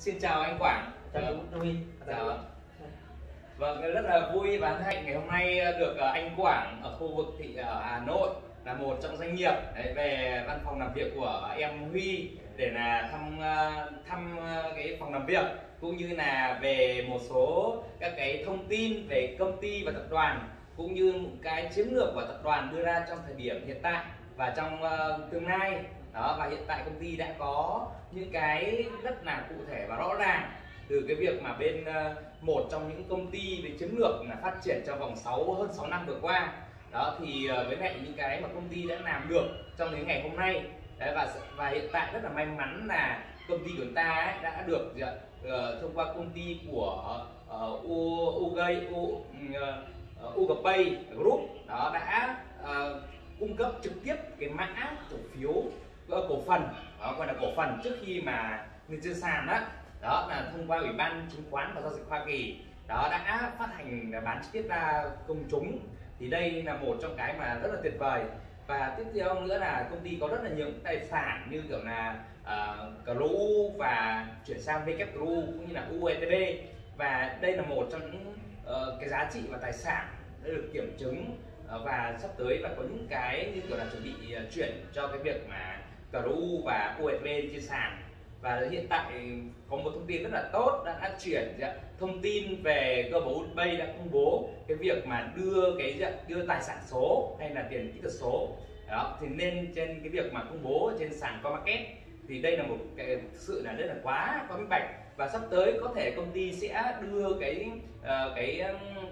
xin chào anh Quảng. Chào Vâng. chú Huy. Dạ. Vâng, rất là vui và hạnh ngày hôm nay được ờ, anh Quảng ở khu vực thị ở Hà Nội là một trong doanh nghiệp đấy, về văn phòng làm việc của em Huy để là thăm ờ, thăm ờ, cái phòng làm việc cũng như là về một số các cái thông tin về công ty và tập đoàn cũng như cái chiến lược của tập đoàn đưa ra trong thời điểm hiện tại và trong ờ, tương lai đó và hiện tại công ty đã có những cái rất là cụ thể và rõ ràng từ cái việc mà bên ờ, một trong những công ty về chiến lược là phát triển trong vòng 6 hơn 6 năm vừa qua. Đó thì ờ, với lại những cái mà công ty đã làm được trong đến ngày hôm nay. Đấy, và và hiện tại rất là may mắn là công ty của chúng ta ấy, đã được dạ, thông qua công ty của uh, U Ugay U uh, Ugapay ừ, Group. Đó đã uh, cung cấp trực tiếp cái mã cổ phiếu cổ phần. Đó gọi là cổ phần trước khi mà lên trên sàn đó đó là thông qua ủy ban chứng khoán và giao dịch Hoa Kỳ. Đó đã phát hành bán trực tiếp ra công chúng. Thì đây là một trong cái mà rất là tuyệt vời. Và tiếp theo nữa là công ty có rất là nhiều tài sản như kiểu là ờ, uh, CRU và chuyển sang VKCRU cũng như là UETB và đây là một trong những uh, cái giá trị và tài sản đã được kiểm chứng uh, và sắp tới và có những cái như kiểu là chuẩn bị uh, chuyển cho cái việc mà CRU và UETB trên sàn. Và hiện tại có một thông tin rất là tốt đã, đã chuyển dạ, thông tin về Global Bay đã công bố cái việc mà đưa cái dạ, đưa tài sản số hay là tiền kỹ thuật số. Đó thì nên trên cái việc mà công bố trên sàn Coinmarket thì đây là một cái thực sự là rất là quá quá minh bạch. Và sắp tới có thể công ty sẽ đưa cái ờ, cái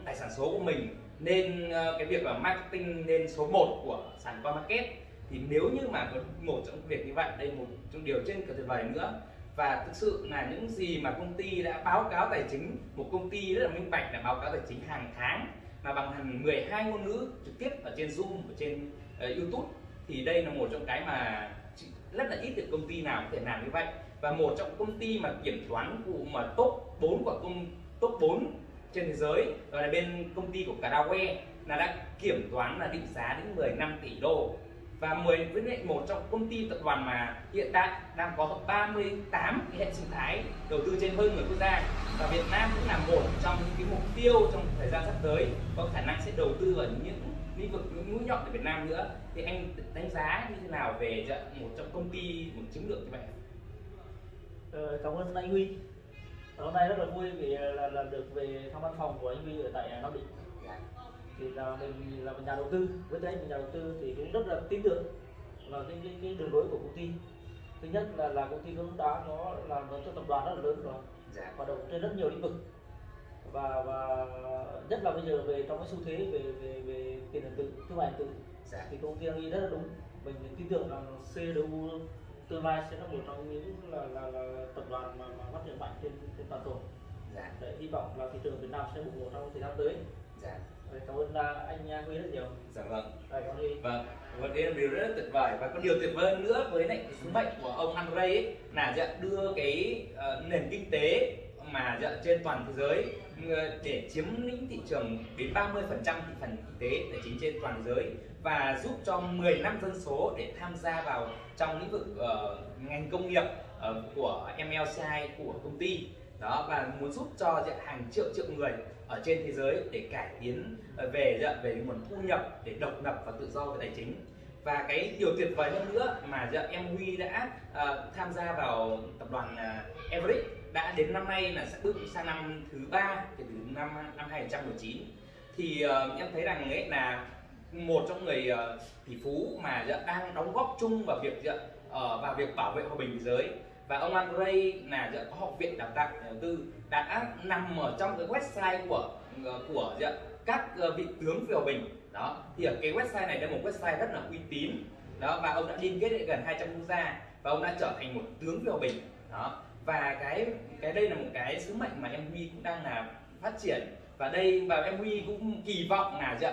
tài sản số của mình lên ờ, cái việc là marketing lên số 1 của sàn Coinmarket thì nếu như mà có một trong việc như vậy đây một trong điều trên cả tuyệt vời nữa. Và thực sự là những gì mà công ty đã báo cáo tài chính một công ty rất là minh bạch là báo cáo tài chính hàng tháng mà bằng hàng 12 ngôn ngữ trực tiếp ở trên Zoom ở trên uh, YouTube thì đây là một trong cái mà rất là ít được công ty nào có thể làm như vậy. Và một trong công ty mà kiểm toán của mà top 4 của công top 4 trên thế giới đó là bên công ty của Cadaware là đã kiểm toán là định giá đến 15 tỷ đô và 10 với lại một trong công ty tập đoàn mà hiện tại đang có 38 cái hệ sinh thái đầu tư trên hơn 10 quốc gia và Việt Nam cũng là một trong những cái mục tiêu trong thời gian sắp tới có khả năng sẽ đầu tư vào những lĩnh vực những mũi nhọn ở Việt Nam nữa thì anh đánh giá như thế nào về một trong công ty một chiến lược như vậy Ờ, cảm ơn anh Huy. Hôm nay rất là vui vì ờ, là, là được về thăm văn phòng của anh Huy ở tại ờ, Nam Định. Thì là mình là một nhà đầu tư, với tư cách một nhà đầu tư thì cũng rất là tin tưởng vào cái cái, cái đường lối của công ty. Thứ nhất là là công ty cũng đã có là cái tập đoàn rất là lớn rồi, dạ. hoạt động trên rất nhiều lĩnh vực. Và và nhất là bây giờ về trong cái xu thế về về về tiền điện tử, thương mại điện tử dạ. thì công ty anh Huy rất là đúng. Mình tin tưởng rằng CDU tương lai sẽ là một trong những là là, là tập đoàn mà, mà phát triển mạnh trên trên toàn cầu. Dạ. Để hy vọng là thị trường Việt Nam sẽ bùng nổ trong thời gian tới cảm ơn à, anh à, Huy rất nhiều. Dạ vâng. Rồi, ơn Huy. Vâng, và đây là điều rất là tuyệt vời và có điều tuyệt vời hơn nữa với lại sứ mệnh của ông Andre ấy là dạ, đưa cái ờ, nền kinh tế mà dạ, trên toàn thế giới ờ, để chiếm lĩnh thị trường đến 30% thị phần kinh tế tài chính trên toàn thế giới và giúp cho 10 năm dân số để tham gia vào trong lĩnh vực ờ, ngành công nghiệp ờ, của MLCI của công ty. Đó và muốn giúp cho dạ, hàng triệu triệu người ở trên thế giới để cải tiến ờ, về dạ, về nguồn thu nhập để độc lập và tự do về tài chính. Và cái điều tuyệt vời hơn nữa mà giờ em Huy đã uh, tham gia vào tập đoàn uh, Everest đã đến năm nay là sẽ bước sang năm thứ ba kể từ năm năm 2019 thì uh, em thấy rằng ấy là một trong người uh, tỷ phú mà dạ, đang đóng góp chung vào việc dạ, vào việc bảo vệ hòa bình thế giới và ông Andrei là dạ, có học viện đào tạo đầu tư đã nằm ở trong cái website của ờ, của dạ, các ờ, vị tướng phiêu bình. Đó thì ở cái website này là một website rất là uy tín. Đó và ông đã liên kết với gần 200 quốc gia và ông đã trở thành một tướng phiêu bình. Đó và cái cái đây là một cái sứ mệnh mà em Huy cũng đang là phát triển. Và đây và em Huy cũng kỳ vọng là dạ,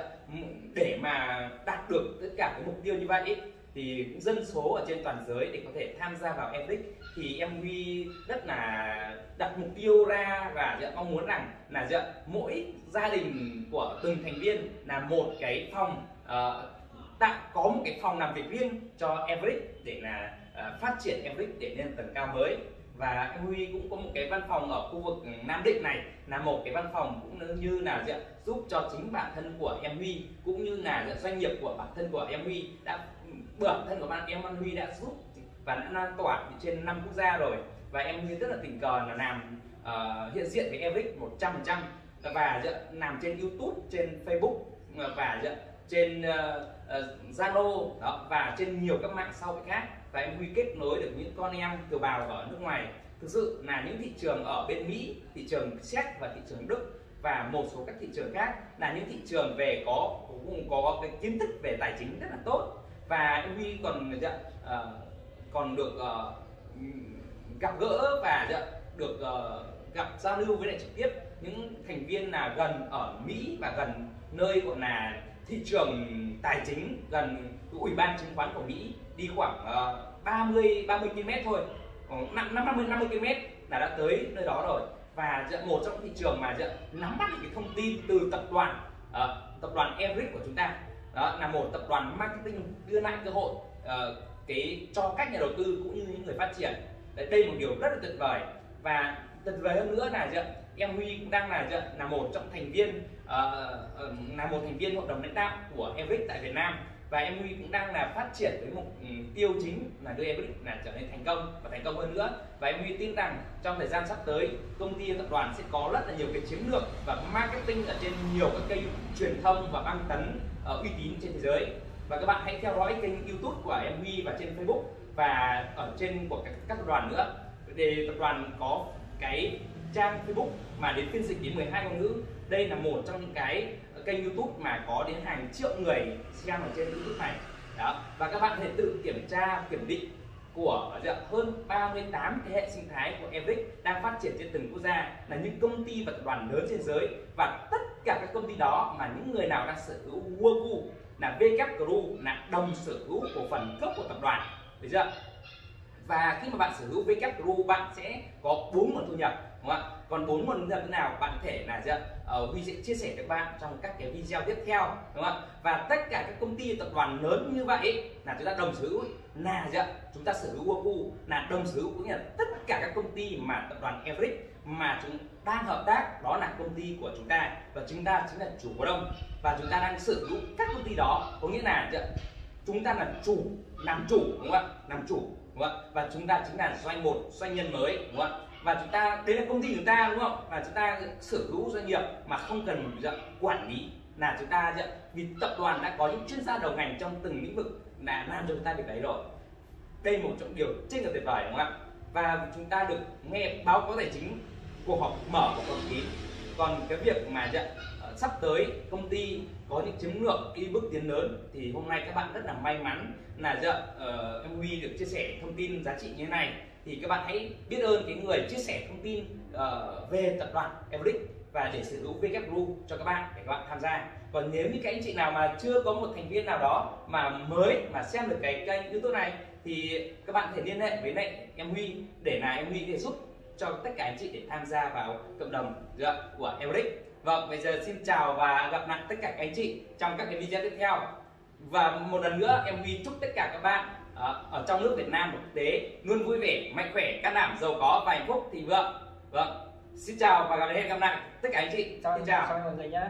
để mà đạt được tất cả cái mục tiêu như vậy thì dân số ở trên toàn giới để có thể tham gia vào EPIC thì em Huy rất là đặt mục tiêu ra và dạ, mong muốn rằng là dạ, mỗi gia đình của từng thành viên là một cái phòng ờ, tạo có một cái phòng làm việc riêng cho Everest để là ờ, phát triển Everest để lên tầng cao mới. Và em Huy cũng có một cái văn phòng ở khu vực Nam Định này là một cái văn phòng cũng như là giúp cho chính bản thân của em Huy cũng như là doanh nghiệp của bản thân của em Huy đã bản thân của bạn em văn Huy đã giúp và đã lan tỏa trên năm quốc gia rồi. Và em Huy rất là tình cờ là làm uh, hiện diện với evic 100% và làm trên YouTube trên Facebook ờ, và trên ờ, Zalo uh, uh, và trên nhiều các mạng xã hội khác. Và em Huy kết nối được những con em kiều bào ở nước ngoài. Thực sự là những thị trường ở bên Mỹ thị trường Séc và thị trường Đức và một số các thị trường khác là những thị trường về có cũng có cái kiến thức về tài chính rất là tốt và em Huy còn uh, còn được uh, gặp gỡ và được uh, gặp giao lưu với lại trực tiếp những thành viên là gần ở Mỹ và gần nơi gọi là thị trường tài chính gần ủy ban chứng khoán của Mỹ đi khoảng uh, 30 30 km thôi. Năm năm 50 50 km là đã tới nơi đó rồi. Và một trong thị trường mà nắm bắt cái thông tin từ tập đoàn uh, tập đoàn Eric của chúng ta đó là một tập đoàn marketing đưa lại cơ hội uh, cái cho các nhà đầu tư cũng như những người phát triển. Đấy, đây là một điều rất là tuyệt vời. Và tuyệt vời hơn nữa là em Huy cũng đang là là một trong thành viên uh, là một thành viên hội đồng lãnh đạo của Eric tại Việt Nam. Và em Huy cũng đang là phát triển với mục ừ, tiêu chính là đưa em là trở nên thành công và thành công hơn nữa. Và em Huy tin rằng trong thời gian sắp tới công ty tập đoàn sẽ có rất là nhiều cái chiến lược và marketing ở trên nhiều các kênh truyền thông và băng tấn uh, uy tín trên thế giới. Và các bạn hãy theo dõi kênh YouTube của em Huy và trên Facebook và ở trên của các, các tập đoàn nữa. Để tập đoàn có cái trang Facebook mà đến phiên dịch đến 12 ngôn ngữ. Đây là một trong những cái kênh YouTube mà có đến hàng triệu người xem ở trên YouTube này. Đó. Và các bạn có thể tự kiểm tra kiểm định của hơn 38 cái hệ sinh thái của Evic đang phát triển trên từng quốc gia, là những công ty và tập đoàn lớn trên giới. Và tất cả các công ty đó mà những người nào đang sở hữu Whirlpool là VK Group, là đồng sở hữu cổ phần cấp của tập đoàn. Được chưa? Và khi mà bạn sở hữu VK Pro bạn sẽ có bốn nguồn thu nhập đúng không ạ? Còn bốn nguồn thu nhập nào bạn có thể là gì uh, Huy sẽ chia sẻ với bạn trong các cái video tiếp theo đúng không ạ? Và tất cả các công ty tập đoàn lớn như vậy là chúng ta đồng sở hữu là gì chúng ta sở hữu Whirlpool là đồng sở hữu cũng như là tất cả các công ty mà tập đoàn Everest mà chúng đang hợp tác đó là công ty của chúng ta. Và chúng ta chính là chủ cổ đông. Và chúng ta đang sở hữu các công ty đó có nghĩa là chúng ta là chủ làm chủ đúng không ạ? Làm chủ đúng không ạ? Và chúng ta chính là doanh một, doanh nhân mới, đúng không ạ? Và chúng ta, đấy là công ty chúng ta, đúng không? Và chúng ta sở hữu doanh nghiệp mà không cần quản lý. Là chúng ta vì tập đoàn đã có những chuyên gia đầu ngành trong từng lĩnh vực là làm cho chúng ta việc đấy rồi. Đây một trong điều trên là tuyệt vời, đúng không ạ? Và chúng ta được nghe báo cáo tài chính cuộc họp, mở của công ty còn cái việc mà dạng sắp tới công ty có những chiến lược đi bước tiến lớn thì hôm nay các bạn rất là may mắn là uh, em Huy được chia sẻ thông tin giá trị như thế này. Thì các bạn hãy biết ơn cái người chia sẻ thông tin uh, về tập đoàn Everic và để sở hữu VK Group cho các bạn để các bạn tham gia. Còn nếu như các anh chị nào mà chưa có một thành viên nào đó mà mới mà xem được cái kênh youtube này thì các bạn có thể liên hệ với lại em Huy để là em Huy để giúp cho tất cả anh chị để tham gia vào cộng đồng của Everic Vâng, bây giờ xin chào và gặp lại tất cả các anh chị trong các cái video tiếp theo. Và một lần nữa em Huy chúc tất cả các bạn ở, ở trong nước Việt Nam và quốc tế luôn vui vẻ mạnh khỏe can đảm giàu có và hạnh phúc. Thì vâng vâng. Xin chào và gặp lại hẹn gặp lại tất cả anh chị. Chào xin chào. chào mọi người nhé